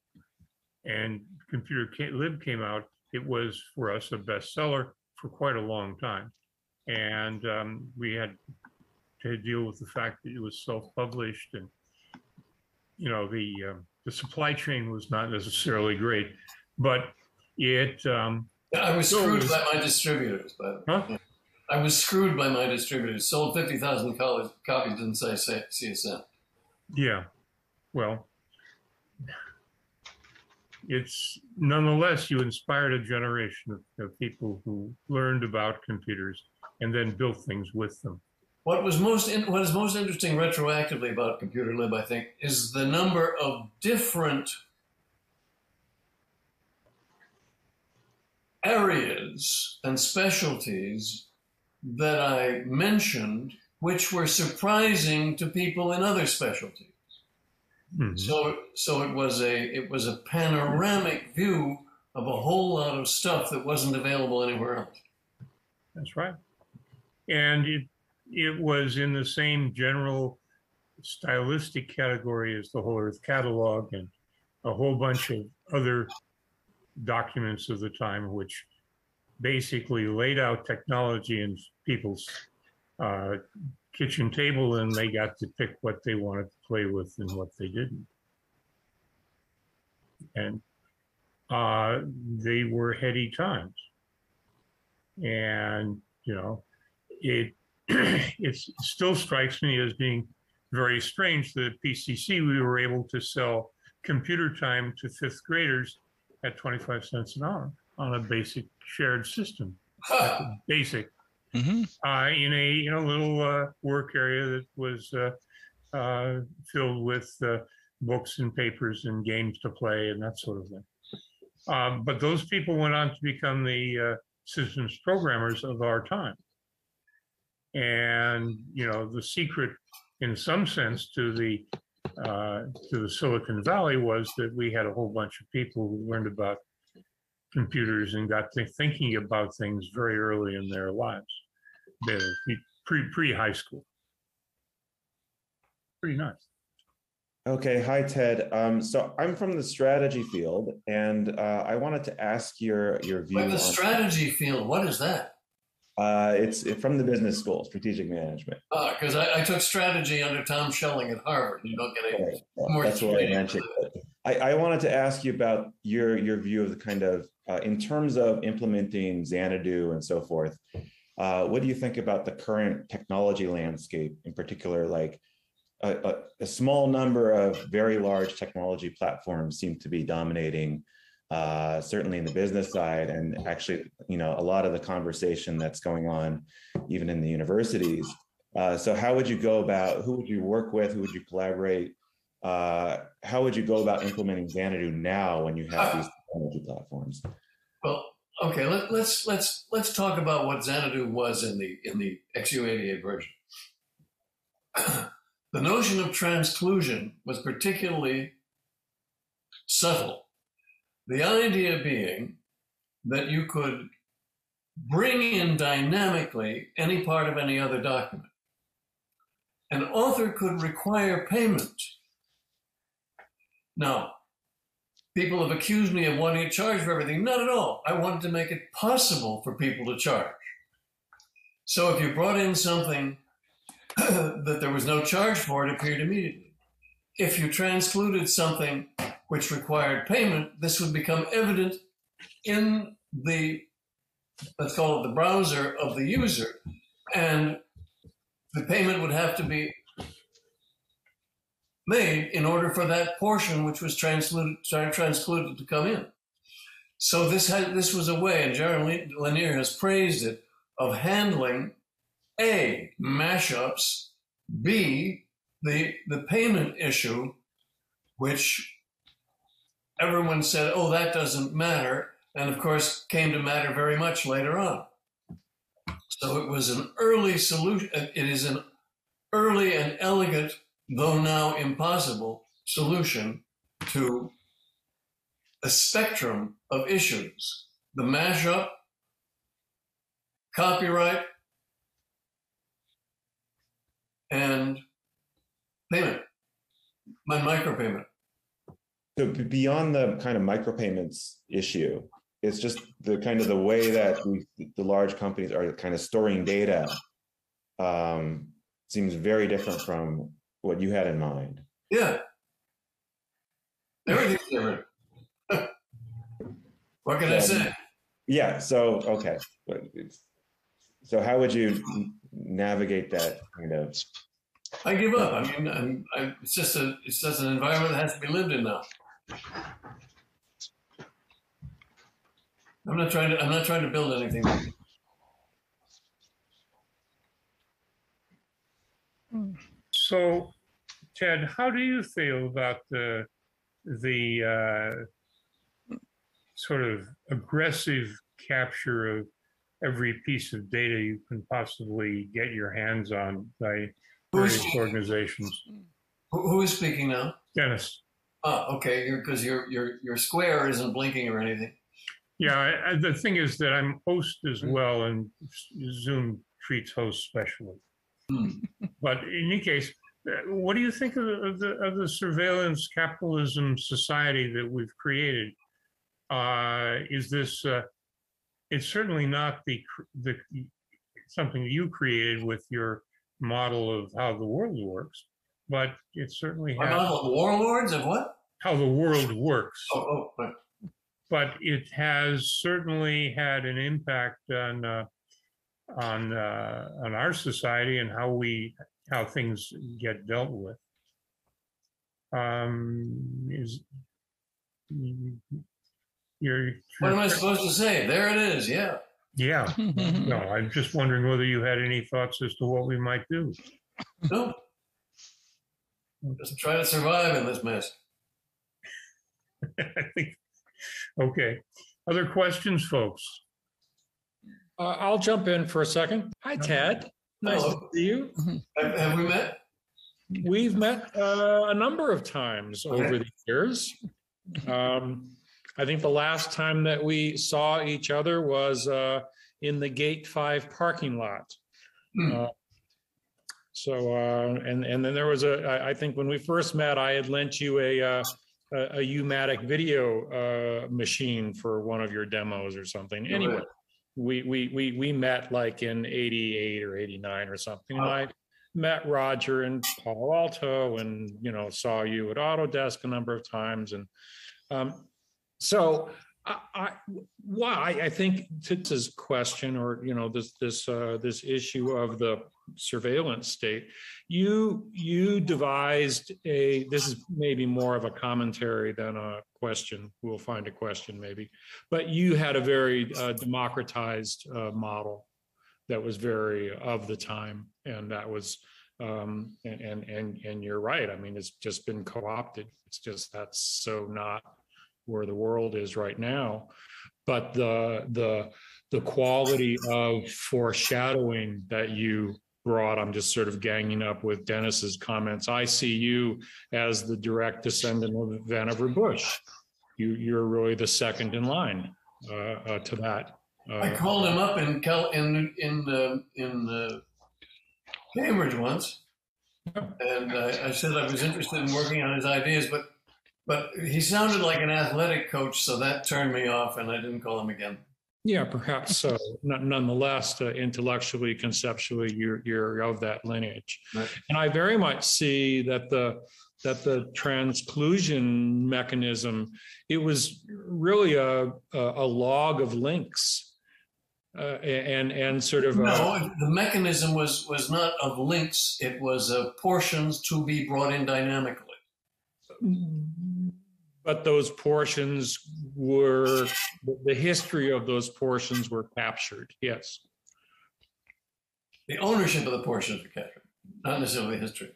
Speaker 1: and computer lib came out it was for us a bestseller for quite a long time and um, we had to deal with the fact that it was self-published and you know the um, the supply chain was not necessarily great but it um,
Speaker 2: I was screwed by my distributors, way.
Speaker 1: Huh?
Speaker 2: I was screwed by my distributors. Sold 50,000 copies, copies didn't say CSN.
Speaker 1: Yeah, well, it's nonetheless, you inspired a generation of, of people who learned about computers and then built things with them.
Speaker 2: What was most in, what is most interesting retroactively about Computer Lib, I think, is the number of different areas and specialties that I mentioned, which were surprising to people in other specialties.
Speaker 1: Mhm.
Speaker 2: So, so it was a it was a panoramic view of a whole lot of stuff that wasn't available anywhere else.
Speaker 1: That's right. And it, it was in the same general stylistic category as the Whole Earth Catalog and a whole bunch of other documents of the time, which basically laid out technology in people's uh, kitchen table and they got to pick what they wanted to play with and what they didn't. And uh, they were heady times. And, you know, it it still strikes me as being very strange that at PCC we were able to sell computer time to fifth graders at 25 cents an hour on a basic shared system. Basic
Speaker 7: hmm
Speaker 1: uh, in a in a little uh, work area that was uh, uh, filled with uh, books and papers and games to play and that sort of thing. Um, but those people went on to become the uh, systems programmers of our time. And you know the secret, in some sense, to the uh, to the Silicon Valley was that we had a whole bunch of people who learned about computers and got to thinking about things very early in their lives the pre pre high school. Pretty nice.
Speaker 8: Okay, hi Ted. Um, so I'm from the strategy field, and uh, I wanted to ask your your view.
Speaker 2: But the
Speaker 8: on,
Speaker 2: strategy field, what is that?
Speaker 8: uh, it's from the business school, strategic management.
Speaker 2: Because I, I took strategy under Tom Schelling at Harvard. You don't get any
Speaker 8: Right, yeah,
Speaker 2: more
Speaker 8: That's what I
Speaker 2: detail.
Speaker 8: mentioned. I, I wanted to ask you about your your view of the kind of uh, in terms of implementing Xanadu and so forth. Uh, what do you think about the current technology landscape, in particular, like a, a, a small number of very large technology platforms seem to be dominating, uh, certainly in the business side, and actually, you know, a lot of the conversation that's going on, even in the universities. Uh, so, how would you go about? Who would you work with? Who would you collaborate? Uh, how would you go about implementing Xanadu now when you have these technology platforms?
Speaker 2: Well, okay. Let, let's let's let's talk about what Xanadu was in the in the XU88 version. the notion of transclusion was particularly subtle. The idea being that you could bring in dynamically any part of any other document. An author could require payment. Now, people have accused me of wanting to charge for everything. Not at all. I wanted to make it possible for people to charge. So if you brought in something that there was no charge for, it appeared immediately. If you transcluded something which required payment, this would become evident in the, let's call it the browser of the user. And the payment would have to be made in order for that portion which was transcluded, transcluded to come in. So this had, this was a way, and Jaron Lanier has praised it, of handling A, mashups, B, the, the payment issue, which everyone said, oh, that doesn't matter. And of course, came to matter very much later on. So it was an early solution. It is an early and elegant, though now impossible, solution to a spectrum of issues. The mashup, copyright, and payment, my micropayment.
Speaker 8: So beyond the kind of micropayments issue, it's just the kind of the way that we, the large companies are kind of storing data um, seems very different from what you had in mind.
Speaker 2: Yeah. Everything's different. what can I say?
Speaker 8: Yeah. So okay. So how would you navigate that kind of?
Speaker 2: I give up. I mean, I'm, I, it's just a, it's just an environment that has to be lived in now. I'm not trying to, I'm not trying to build anything.
Speaker 1: So, Ted, how do you feel about the the uh, sort of aggressive capture of every piece of data you can possibly get your hands on by various organizations?
Speaker 2: who, who is speaking now?
Speaker 1: Dennis.
Speaker 2: Oh, okay. Because your your your square isn't blinking or anything.
Speaker 1: Yeah, I, the thing is that I'm host as well, and Zoom treats hosts specially.
Speaker 2: Hmm.
Speaker 1: But in any case, what do you think of the, of the, of the surveillance capitalism society that we've created? Uh, is this? Uh, it's certainly not the the something you created with your model of how the world works, but it certainly has
Speaker 2: model of warlords of what?
Speaker 1: how the world works.
Speaker 2: Oh, oh, but
Speaker 1: but it has certainly had an impact on uh, on uh, on our society and how we how things get dealt with. Um, is you're,
Speaker 2: what am I supposed to say? There it is. Yeah.
Speaker 1: yeah. No, I'm just wondering whether you had any thoughts as to what we might do.
Speaker 2: No. Just try to survive in this mess.
Speaker 1: I think. Okay. Other questions, folks?
Speaker 7: Uh, I'll jump in for a second. Hi, Ted. Nice to see you.
Speaker 2: Have, have we met?
Speaker 7: We've met uh, a number of times
Speaker 2: Okay.
Speaker 7: over the years. Um, I think the last time that we saw each other was uh, in the Gate Five parking lot.
Speaker 2: Hmm.
Speaker 7: Uh, so, uh, and and then there was a. I, I think when we first met, I had lent you a uh, a, a Umatic video uh, machine for one of your demos or something. Anyway,
Speaker 2: right.
Speaker 7: We we we we met like in '88 or '89 or something. And
Speaker 2: Oh.
Speaker 7: I met Roger in Palo Alto, and you know saw you at Autodesk a number of times, and um, so I, I why I think to this question or you know this this uh, this issue of the surveillance state you you devised a this is maybe more of a commentary than a question. We'll find a question maybe. But you had a very uh, democratized uh, model that was very of the time. And that was um and and and, and you're right. I mean it's just been co-opted. It's just that's so not where the world is right now. But the the the quality of foreshadowing that you brought i'm just sort of ganging up with dennis's comments. I see you as the direct descendant of vannevar bush. You you're really the second in line uh, uh, to that
Speaker 2: I
Speaker 7: Uh,
Speaker 2: called him up in Cal in in uh, in uh, Cambridge once, and I, I said I was interested in working on his ideas, but but he sounded like an athletic coach, so that turned me off, and I didn't call him again.
Speaker 7: Yeah, perhaps so. None- Nonetheless, uh, intellectually, conceptually, you're, you're of that lineage.
Speaker 2: Right.
Speaker 7: And I very much see that the, that the transclusion mechanism, it was really a, a, a log of links. Uh, and, and sort of. a-
Speaker 2: No, the mechanism was was not of links; it was uh, portions to be brought in dynamically.
Speaker 7: But those portions were, the history of those portions were captured, yes.
Speaker 2: The ownership of the portions were captured, not necessarily the history.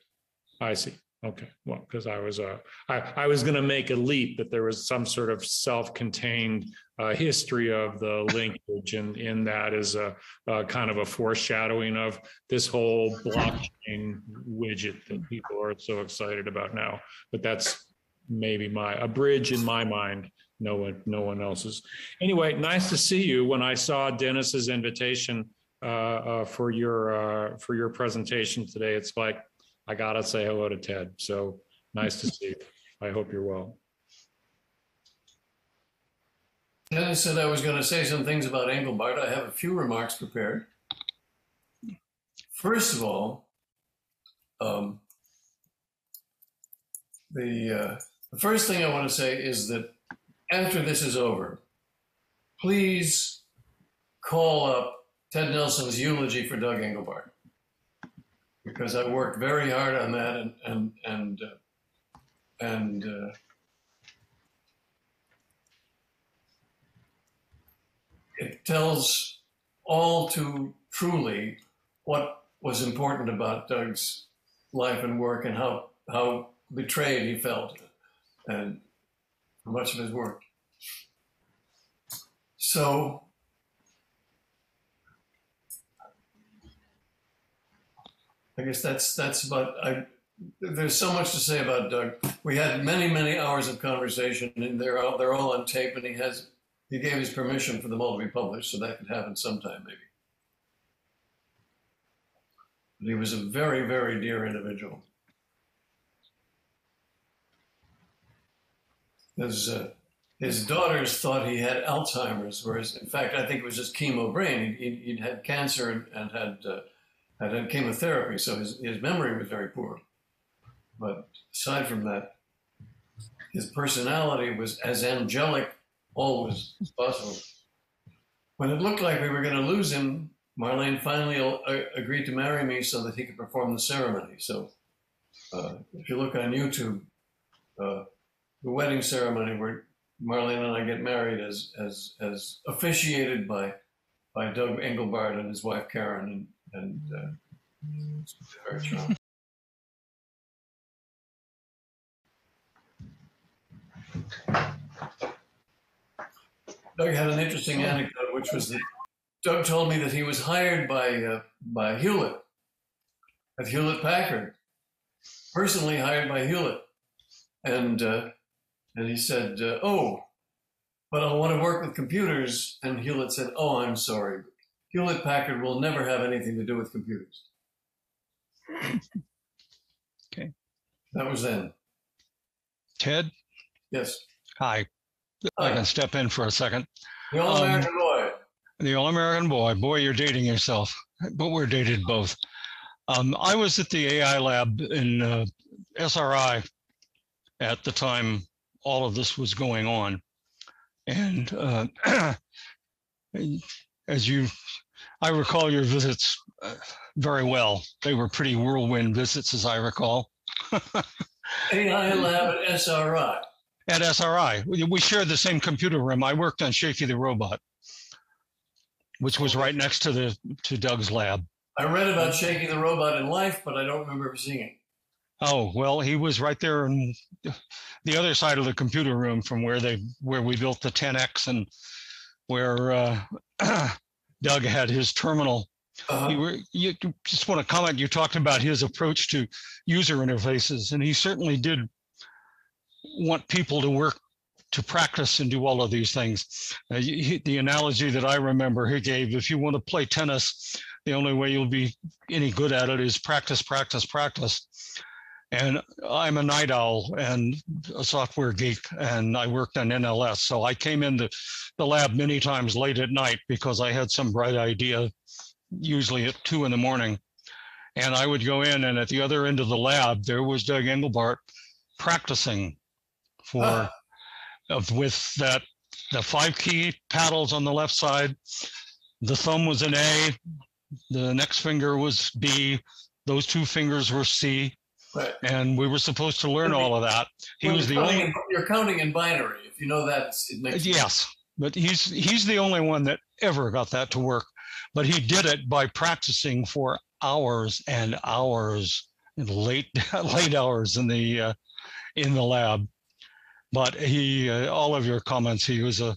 Speaker 7: I see. Okay, well, because I was, uh, I, I was going to make a leap that there was some sort of self-contained uh, history of the linkage, and in that is a, a kind of a foreshadowing of this whole blockchain widget that people are so excited about now. But that's maybe my a bridge in my mind. No one, no one else's. Anyway, nice to see you. When I saw Dennis's invitation uh, uh, for your uh, for your presentation today, it's like I gotta say hello to Ted. So nice to see you. I hope you're well.
Speaker 2: Dennis said I was going to say some things about Engelbart. I have a few remarks prepared. First of all, um, the, uh, the first thing I want to say is that after this is over, please call up Ted Nelson's eulogy for Doug Engelbart because I worked very hard on that and and and uh, and uh, it tells all too truly what was important about Doug's life and work and how how betrayed he felt and for much of his work. So I guess that's that's about I there's so much to say about Doug. We had many, many hours of conversation and they're all they're all on tape and he has he gave his permission for them all to be published, so that could happen sometime maybe. But he was a very, very dear individual. His, uh, his daughters thought he had Alzheimer's, whereas in fact I think it was just chemo brain. He'd, he'd had cancer and, and had, uh, had had chemotherapy, so his, his memory was very poor. But aside from that, his personality was as angelic always as possible. When it looked like we were going to lose him, Marlene finally uh, agreed to marry me so that he could perform the ceremony. So, uh, if you look on YouTube, uh, the wedding ceremony where Marlene and I get married, as as as officiated by by Doug Engelbart and his wife Karen, and and uh, it's very charming. Doug had an interesting anecdote, which was that Doug told me that he was hired by uh, by Hewlett at Hewlett Packard, personally hired by Hewlett, and uh, and he said, uh, "Oh, but I want to work with computers." And Hewlett said, "Oh, I'm sorry, Hewlett Packard will never have anything to do with computers."
Speaker 9: Okay.
Speaker 2: That was then.
Speaker 9: Ted,
Speaker 2: Yes.
Speaker 9: hi. I can step in for a second.
Speaker 2: The All American boy.
Speaker 9: The All American boy, boy, you're dating yourself, but we're dated both. Um, I was at the AI lab in uh, SRI at the time all of this was going on. And uh, as you, I recall your visits uh, very well. They were pretty whirlwind visits, as I recall.
Speaker 2: AI lab at SRI.
Speaker 9: At SRI, we, we shared the same computer room. I worked on Shaky the robot, which was right next to the to Doug's lab.
Speaker 2: I read about Shaky the robot in life, but I don't remember ever seeing it.
Speaker 9: Oh well, he was right there on the other side of the computer room from where they where we built the TENEX and where uh, Doug had his terminal.
Speaker 2: Uh-huh.
Speaker 9: You were you just want to comment. You talked about his approach to user interfaces, and he certainly did want people to work to practice and do all of these things. Uh, he, the analogy that I remember he gave: if you want to play tennis, the only way you'll be any good at it is practice, practice, practice. And I'm a night owl and a software geek, and I worked on NLS. So I came into the lab many times late at night because I had some bright idea, usually at two in the morning. And I would go in, and at the other end of the lab, there was Doug Engelbart practicing for
Speaker 2: Ah.
Speaker 9: of with that the five key paddles on the left side. The thumb was an A, the next finger was B, those two fingers were C,
Speaker 2: Right.
Speaker 9: and we were supposed to learn all of that. He
Speaker 2: Well,
Speaker 9: was the only
Speaker 2: in- you're counting in binary. If you know that, it makes
Speaker 9: yes, but he's he's the only one that ever got that to work. But he did it by practicing for hours and hours, and late late hours in the uh, in the lab. But he, uh, all of your comments, he was a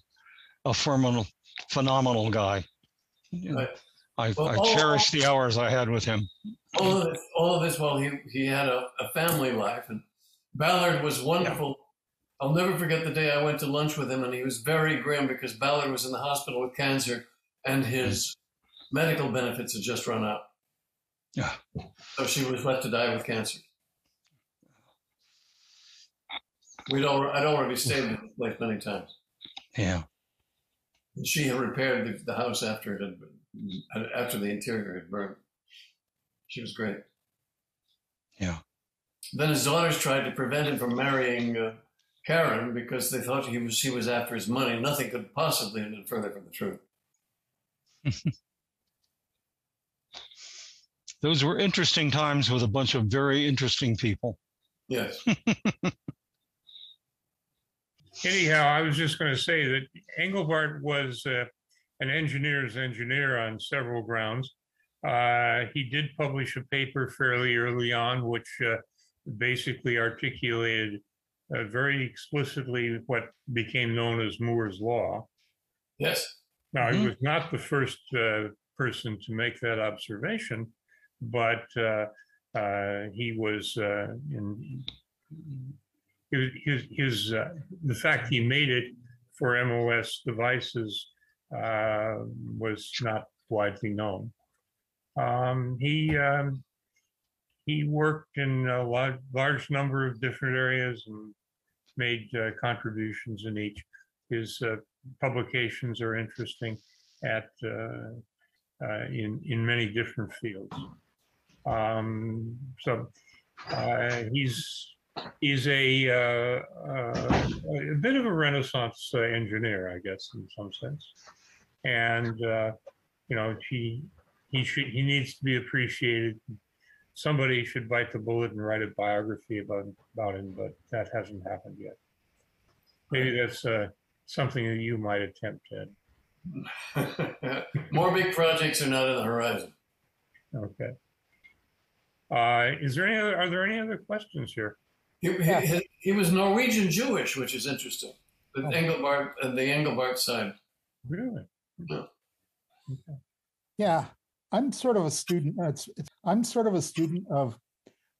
Speaker 9: a phenomenal phenomenal guy.
Speaker 2: Right.
Speaker 9: I,
Speaker 2: Well,
Speaker 9: I
Speaker 2: all-
Speaker 9: cherish the hours I had with him.
Speaker 2: All of this, all of this while he, he had a, a family life. And Ballard was wonderful. I'll never forget the day I went to lunch with him, and he was very grim because Ballard was in the hospital with cancer, and his medical benefits had just run out.
Speaker 9: Yeah.
Speaker 2: So she was left to die with cancer. We don't. I'd already stayed in the place many times.
Speaker 9: Yeah.
Speaker 2: And she had repaired the, the house after it had been, after the interior had burned. She was great.
Speaker 9: Yeah.
Speaker 2: Then his daughters tried to prevent him from marrying uh, Karen because they thought he was he was after his money. Nothing could possibly have been further from the truth.
Speaker 9: Those were interesting times with a bunch of very interesting people.
Speaker 2: Yes.
Speaker 1: Anyhow, I was just going to say that Engelbart was uh, an engineer's engineer on several grounds. Uh, he did publish a paper fairly early on, which uh, basically articulated uh, very explicitly what became known as Moore's Law.
Speaker 2: Yes.
Speaker 1: Now,
Speaker 9: Mhm.
Speaker 1: he was not the first uh, person to make that observation, but uh, uh, he was uh, in his, his, his uh, the fact he made it for MOS devices uh, was not widely known. Um, he um, he worked in a large, large number of different areas and made uh, contributions in each. His uh, publications are interesting at uh, uh, in in many different fields. Um, so uh, he's he's a uh, a bit of a Renaissance engineer, I guess, in some sense, and you know he he should he needs to be appreciated. Somebody should bite the bullet and write a biography about about him, but that hasn't happened yet. Maybe that's uh, something that you might attempt, Ted.
Speaker 2: More big projects are not on the horizon.
Speaker 1: Okay. Uh, is there any other? Are there any other questions here?
Speaker 2: He, he, he, he was Norwegian Jewish, which is interesting. The Engelbart, uh, the Engelbart side.
Speaker 1: Really?
Speaker 6: Yeah, I'm sort of a student. uh, It's, it's, I'm sort of a student of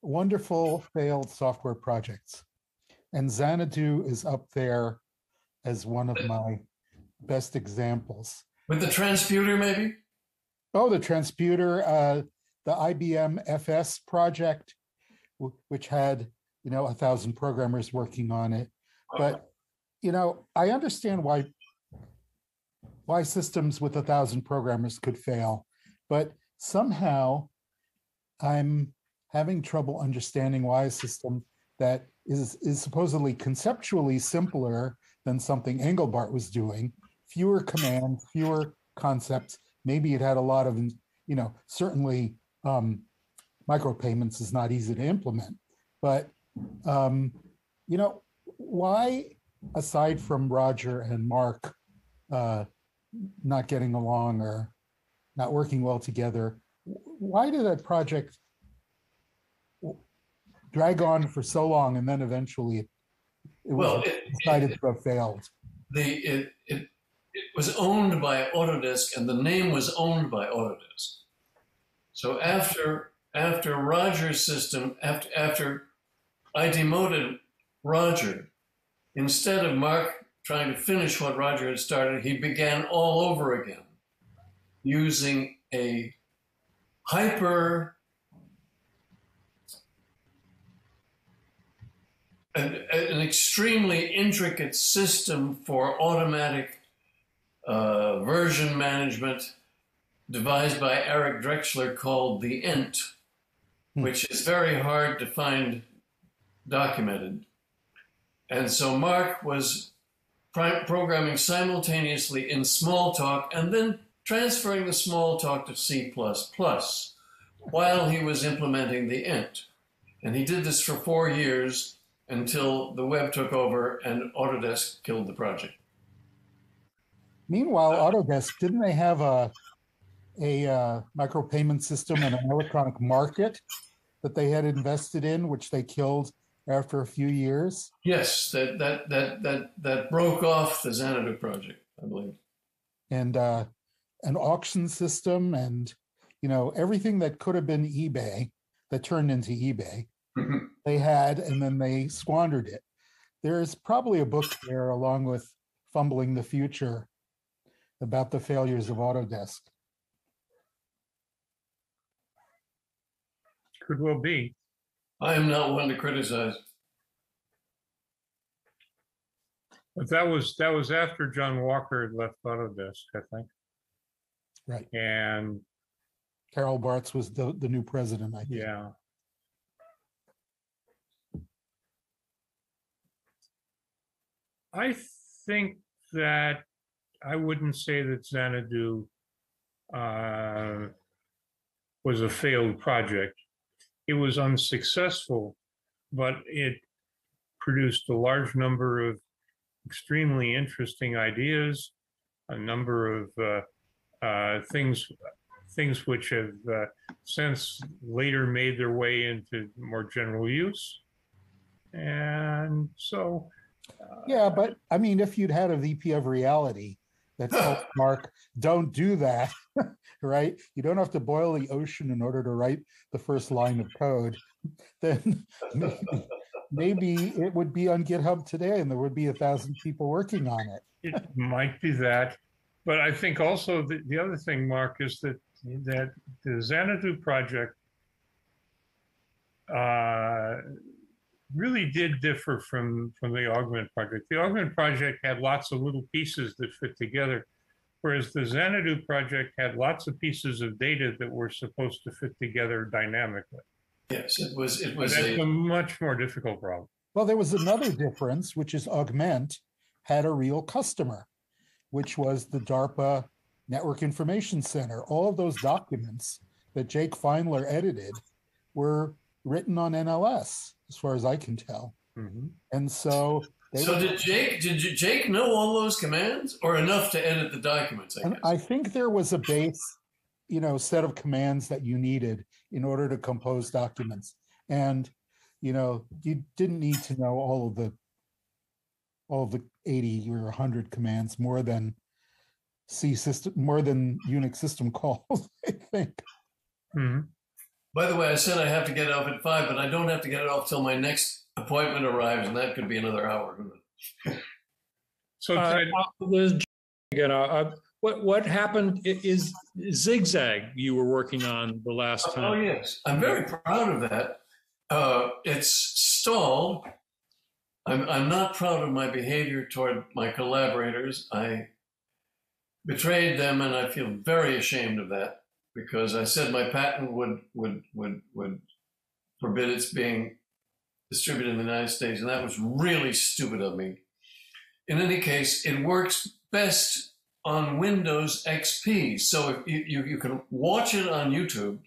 Speaker 6: wonderful failed software projects, and Xanadu is up there as one of my best examples.
Speaker 2: With the transputer, maybe?
Speaker 6: Oh, the transputer, uh, the IBM FS project, w- which had you know a thousand programmers working on it, but you know I understand why why systems with a thousand programmers could fail, but somehow I'm having trouble understanding why a system that is is supposedly conceptually simpler than something Engelbart was doing, fewer commands, fewer concepts. Maybe it had a lot of, you know, certainly um, micropayments is not easy to implement, but um, you know, why aside from Roger and Mark uh, not getting along or not working well together, why did that project drag on for so long and then eventually it, it
Speaker 2: Well,
Speaker 6: was
Speaker 2: it,
Speaker 6: decided to have failed?
Speaker 2: the it, it it was owned by Autodesk, and the name was owned by Autodesk. So after after Roger's system, after after I demoted Roger, instead of Mark trying to finish what Roger had started, he began all over again using a hyper an, an extremely intricate system for automatic uh, version management devised by Eric Drexler called the ENT, which is very hard to find documented. And so Mark was programming simultaneously in Smalltalk and then transferring the Smalltalk to C while he was implementing the Ent. And he did this for four years until the web took over and Autodesk killed the project.
Speaker 6: Meanwhile, Autodesk didn't they have a a uh, micropayment system and an electronic market that they had invested in, which they killed after a few years?
Speaker 2: Yes, that that that that that broke off the Xanadu project, I believe.
Speaker 6: And uh, an auction system, and you know everything that could have been eBay that turned into eBay, mm-hmm. they had, and then they squandered it. There's probably a book there along with Fumbling the Future about the failures of Autodesk.
Speaker 1: Could well be.
Speaker 2: I am not one to criticize.
Speaker 1: But that was, that was after John Walker had left Autodesk, I think.
Speaker 6: Right.
Speaker 1: And
Speaker 6: Carol Bartz was the, the new president, I think.
Speaker 1: yeah. I think that I wouldn't say that Xanadu uh, was a failed project. It was unsuccessful, but it produced a large number of extremely interesting ideas, a number of uh, uh, things things which have uh, since later made their way into more general use. And so,
Speaker 6: Yeah, but I mean, if you'd had a VP of reality that told Mark, don't do that, right? You don't have to boil the ocean in order to write the first line of code, then maybe, maybe it would be on GitHub today and there would be a thousand people working on it.
Speaker 1: it might be that. But I think also the, the other thing, Mark, is that that the Xanadu project uh, really did differ from from the Augment project. The Augment project had lots of little pieces that fit together, whereas the Xanadu project had lots of pieces of data that were supposed to fit together dynamically.
Speaker 2: Yes, it was. It was
Speaker 1: that's
Speaker 2: a.
Speaker 1: a much more difficult problem.
Speaker 6: Well, there was another difference, which is Augment had a real customer, which was the DARPA Network Information Center. All of those documents that Jake Feinler edited were written on NLS, as far as I can tell.
Speaker 1: Mhm.
Speaker 6: And so they
Speaker 2: So did Jake? Did Jake know all those commands, or enough to edit the documents? I guess.
Speaker 6: I think there was a base, you know, set of commands that you needed in order to compose documents. And, you know, you didn't need to know all of the all of the 80 or 100 commands more than C system, more than Unix system calls, I think.
Speaker 1: Mhm.
Speaker 2: By the way, I said I have to get off at five, but I don't have to get it off till my next appointment arrives, and that could be another hour.
Speaker 1: So
Speaker 7: Uh,
Speaker 1: Ted,
Speaker 7: Liz, again, uh, uh, what what happened i- is zigzag you were working on the last time.
Speaker 2: Oh yes, I'm very proud of that. Uh, it's stalled. I'm I'm not proud of my behavior toward my collaborators. I betrayed them, and I feel very ashamed of that because I said my patent would would would would forbid its being distributed in the United States, and that was really stupid of me. In any case, it works best on Windows XP. So if you, you, you can watch it on YouTube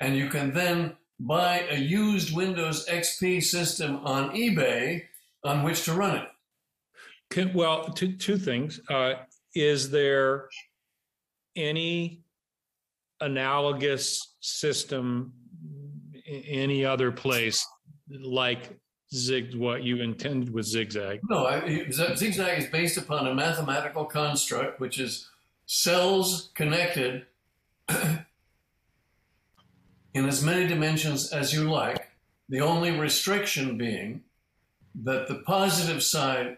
Speaker 2: and you can then buy a used Windows XP system on eBay on which to run it.
Speaker 7: Can, well, two two things. Uh, is there any analogous system in any other place like zig what you intended with zigzag?
Speaker 2: No, I, Zigzag is based upon a mathematical construct which is cells connected in as many dimensions as you like, the only restriction being that the positive side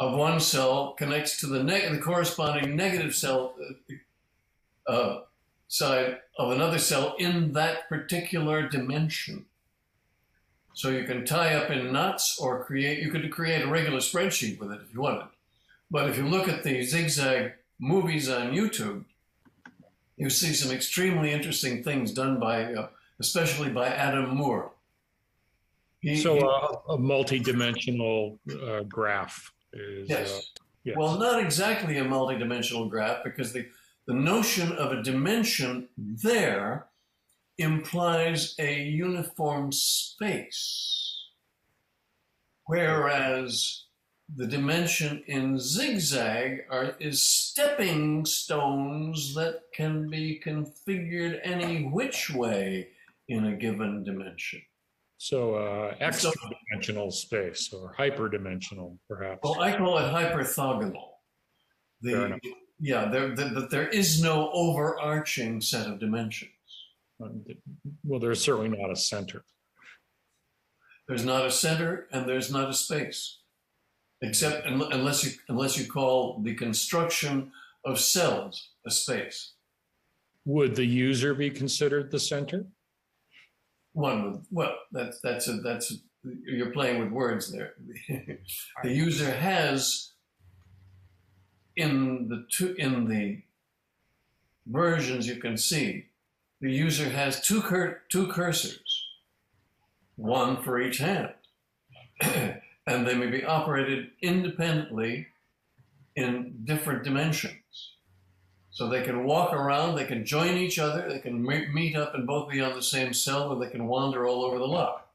Speaker 2: of one cell connects to the, the corresponding negative cell uh, uh, side of another cell in that particular dimension. So you can tie up in knots or create, you could create a regular spreadsheet with it if you wanted. But if you look at the zigzag movies on YouTube, you see some extremely interesting things done by, uh, especially by Adam Moore.
Speaker 7: So uh, a multi-dimensional uh, graph is. uh,
Speaker 2: Yes.
Speaker 7: yes.
Speaker 2: Well, not exactly a multidimensional graph because the, the notion of a dimension there implies a uniform space. Whereas the dimension in zigzag are, is stepping stones that can be configured any which way in a given dimension.
Speaker 7: So uh, extra dimensional space or hyperdimensional, perhaps.
Speaker 2: Well, I call it hyperthogonal. The, yeah, there, there, that there is no overarching set of dimensions.
Speaker 7: Um, Well, there's certainly not a center.
Speaker 2: There's not a center and there's not a space, except un- unless you unless you call the construction of cells a space.
Speaker 7: Would the user be considered the center?
Speaker 2: One would well, that's that's a that's a, you're playing with words there. the user has in the two in the versions you can see, the user has two cur- two cursors, one for each hand, and they may be operated independently in different dimensions. So they can walk around, they can join each other, they can meet up and both be on the same cell, or they can wander all over the lot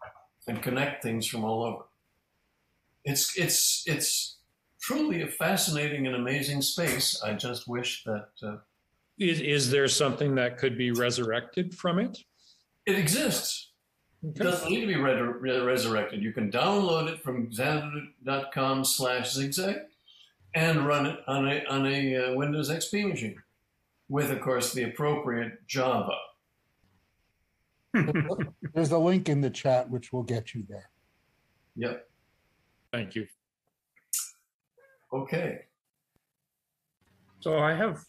Speaker 2: and connect things from all over. It's it's it's truly a fascinating and amazing space. I just wish that uh,
Speaker 7: Is, is there something that could be resurrected from it?
Speaker 2: it exists. It doesn't need to be re- re- resurrected. You can download it from xanadu.com slash zigzag and run it on a, on a uh, Windows XP machine with, of course, the appropriate Java.
Speaker 6: There's a link in the chat which will get you there.
Speaker 2: Yep.
Speaker 7: Thank you.
Speaker 2: Okay.
Speaker 1: So I have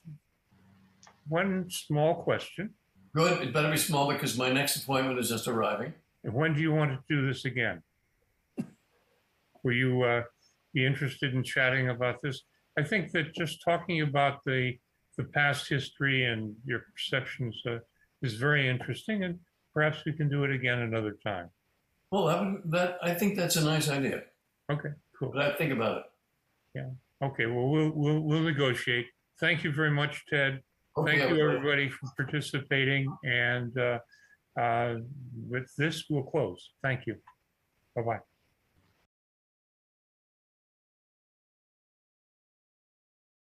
Speaker 1: one small question.
Speaker 2: Good. It better be small because my next appointment is just arriving.
Speaker 1: When do you want to do this again? Will you uh, be interested in chatting about this? I think that just talking about the the past history and your perceptions uh, is very interesting, and perhaps we can do it again another time.
Speaker 2: Well, that, would- that I think that's a nice idea.
Speaker 1: Okay, cool.
Speaker 2: But I think about it. Yeah.
Speaker 1: Okay, well, we'll we'll, we'll negotiate. Thank you very much, Ted.
Speaker 2: Okay,
Speaker 1: Thank you,
Speaker 2: everybody.
Speaker 1: everybody, for participating. And uh, uh, with this, we'll close. Thank you. Bye bye.